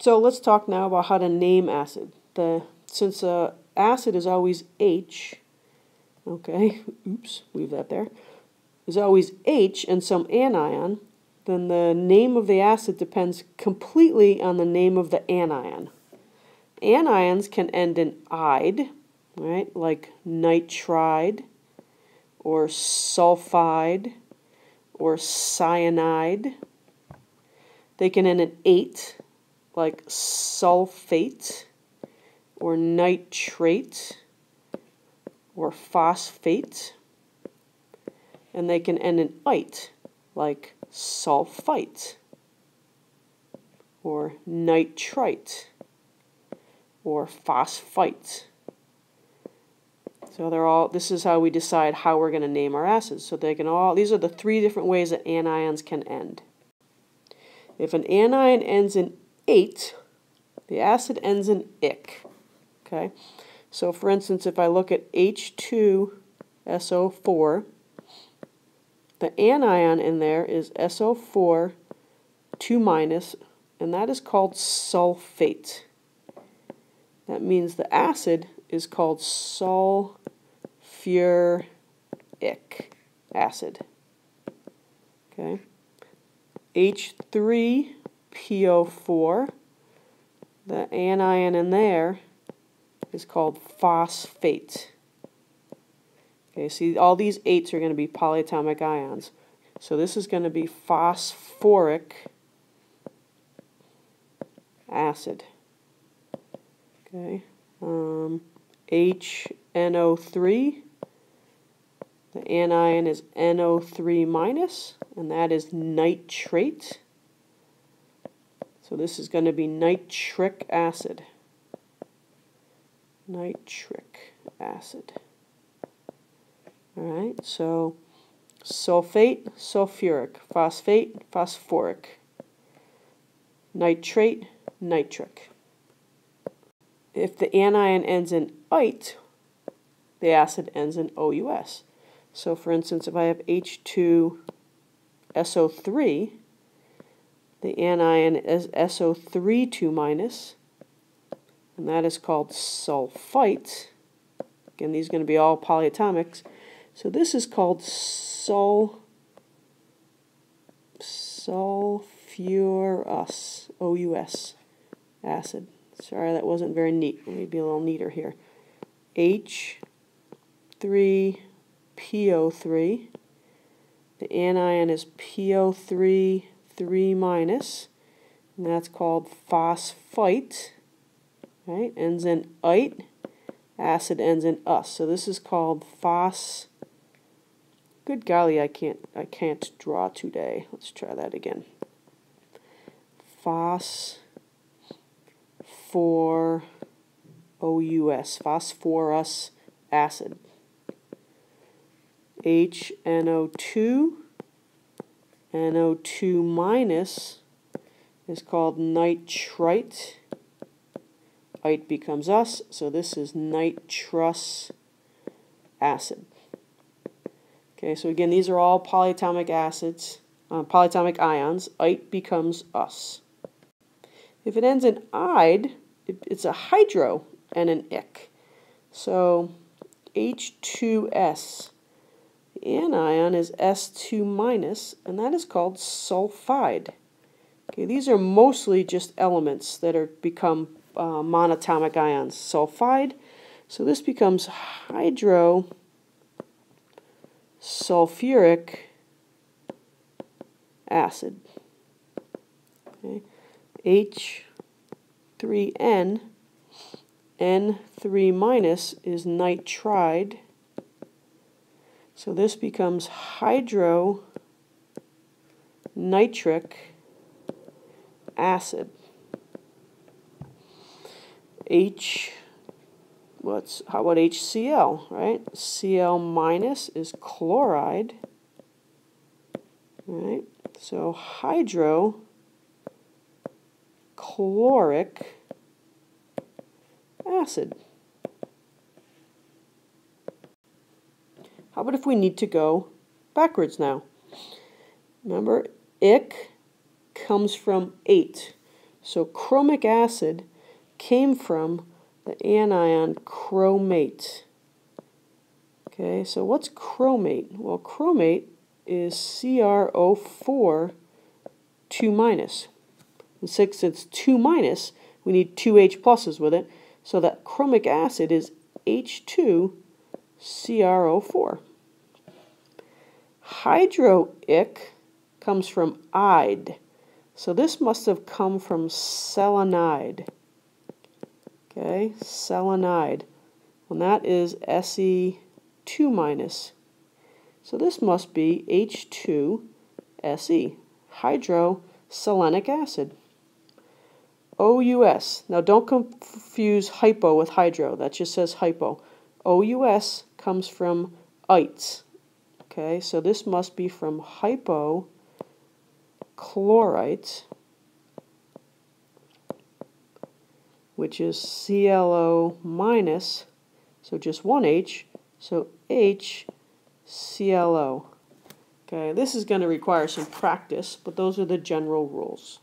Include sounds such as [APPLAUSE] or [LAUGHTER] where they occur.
so let's talk now about how to name acid. The since uh, acid is always H, okay, [LAUGHS] oops, leave that there, is always H and some anion, then the name of the acid depends completely on the name of the anion. Anions can end in "ide," right, like nitride, or sulfide, or cyanide. They can end in "ate," like sulfate, or nitrate, or phosphate. And they can end in "ite," like sulfite, or nitrite or phosphite. So they're all, this is how we decide how we're going to name our acids. So they can all, these are the three different ways that anions can end. If an anion ends in ate, the acid ends in ic. Okay? So for instance, if I look at H2SO4, the anion in there is SO4 2 minus, and that is called sulfate. That means the acid is called sulfuric acid. Okay. H3PO4, the anion in there is called phosphate. Okay, see all these ates are going to be polyatomic ions. So this is going to be phosphoric acid. Okay. Um, HNO3. The anion is NO3 minus, and that is nitrate. So this is going to be nitric acid. Nitric acid. Alright, so sulfate, sulfuric, phosphate, phosphoric, nitrate, nitric if the anion ends in ite, the acid ends in OUS. So for instance, if I have H2SO3, the anion is SO3 2 minus, and that is called sulfite. Again, these are going to be all polyatomics. So this is called sul sulfurous, OUS acid. Sorry, that wasn't very neat. Let me be a little neater here. H3PO3. The anion is PO3 3 minus, and that's called phosphite. Right? Ends in ite. Acid ends in us. So this is called phos. Good golly, I can't I can't draw today. Let's try that again. Phos for OUS, phosphorous acid. HNO2, NO2 minus is called nitrite. Ite becomes us, so this is nitrous acid. Okay, so again, these are all polyatomic acids, uh, polyatomic ions. Ite becomes us. If it ends in ide, it's a hydro and an ic. So H2S, the anion is S2 minus, and that is called sulfide. Okay, these are mostly just elements that are become uh, monatomic ions. Sulfide, so this becomes hydro sulfuric acid. Okay. H3N, N3 minus is nitride. So this becomes hydro nitric acid. H, what's, how about HCl, right? Cl minus is chloride, right? So hydro chloric acid. How about if we need to go backwards now? Remember, ic comes from ate. So chromic acid came from the anion chromate. Okay, so what's chromate? Well, chromate is CrO4 2 minus. And since it's 2 minus, we need two H pluses with it. So that chromic acid is H2CrO4. Hydroic comes from ide. So this must have come from selenide. Okay, selenide. And that is Se2 minus. So this must be H2Se, hydroselenic acid. OUS. Now don't confuse hypo with hydro. That just says hypo. OUS comes from ites. Okay, so this must be from hypochlorite, which is ClO minus, so just one H, so HClO. Okay, this is going to require some practice, but those are the general rules.